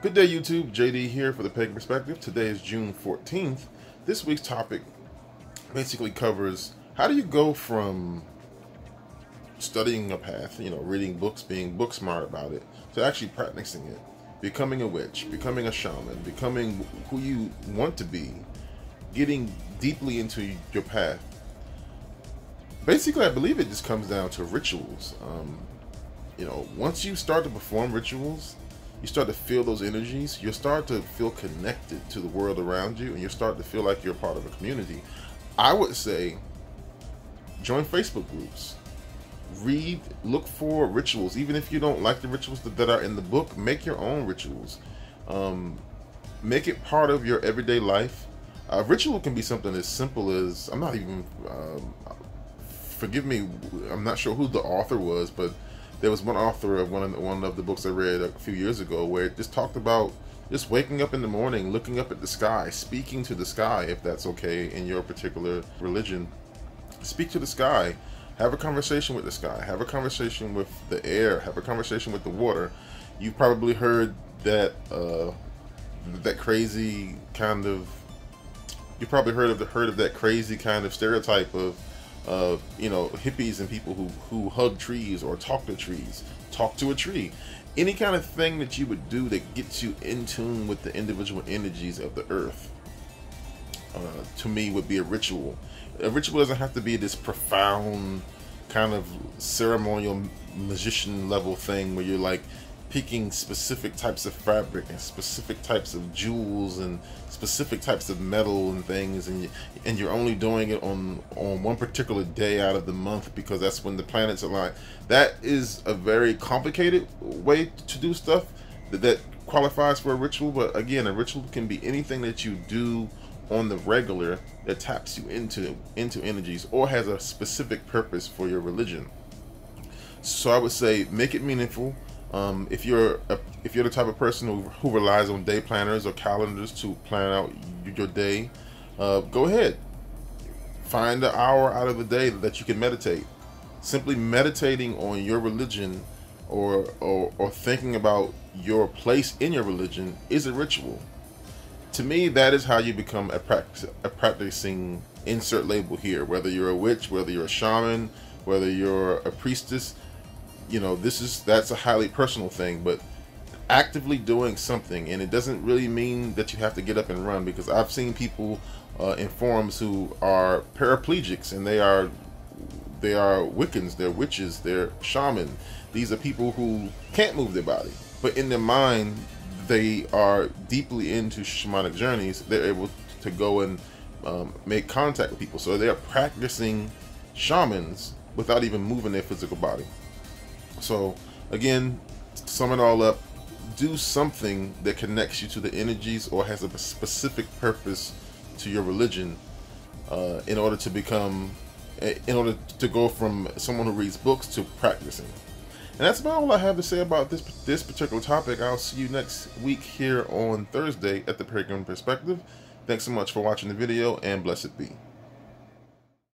Good day, YouTube. JD here for the Pagan Perspective. Today is June 14th. This week's topic basically covers how do you go from studying a path, you know, reading books, being book smart about it, to actually practicing it, becoming a witch, becoming a shaman, becoming who you want to be, getting deeply into your path. Basically, I believe it just comes down to rituals. Um, you know, once you start to perform rituals, you start to feel those energies, you start to feel connected to the world around you, and you start to feel like you're part of a community. I would say join Facebook groups. Read, look for rituals. Even if you don't like the rituals that are in the book, make your own rituals. Um, make it part of your everyday life. A ritual can be something as simple as I'm not even. Um, forgive me, I'm not sure who the author was, but there was one author of one of the, one of the books I read a few years ago where it just talked about just waking up in the morning, looking up at the sky, speaking to the sky, if that's okay in your particular religion. Speak to the sky, have a conversation with the sky, have a conversation with the air, have a conversation with the water. You've probably heard that uh, that crazy kind of. You probably heard of the heard of that crazy kind of stereotype of of you know hippies and people who who hug trees or talk to trees, talk to a tree, any kind of thing that you would do that gets you in tune with the individual energies of the earth. Uh, to me, would be a ritual. A ritual doesn't have to be this profound kind of ceremonial magician level thing where you're like picking specific types of fabric and specific types of jewels and specific types of metal and things and you, and you're only doing it on on one particular day out of the month because that's when the planets align. That is a very complicated way to do stuff that, that qualifies for a ritual but again a ritual can be anything that you do on the regular that taps you into into energies or has a specific purpose for your religion. So i would say make it meaningful um, if you're a, if you're the type of person who, who relies on day planners or calendars to plan out your day, uh, go ahead. Find an hour out of the day that you can meditate. Simply meditating on your religion or, or, or thinking about your place in your religion is a ritual. To me, that is how you become a, practice, a practicing insert label here. Whether you're a witch, whether you're a shaman, whether you're a priestess, you know this is that's a highly personal thing but actively doing something and it doesn't really mean that you have to get up and run because i've seen people uh, in forums who are paraplegics and they are they are wiccans they're witches they're shaman. These are people who can't move their body but in their mind they are deeply into shamanic journeys. They're able to go and um, make contact with people. So they're practicing shamans without even moving their physical body so, again, sum it all up, do something that connects you to the energies or has a specific purpose to your religion uh, in order to become, in order to go from someone who reads books to practicing. And that's about all I have to say about this this particular topic. I'll see you next week here on Thursday at the Pagan Perspective. Thanks so much for watching the video and blessed be.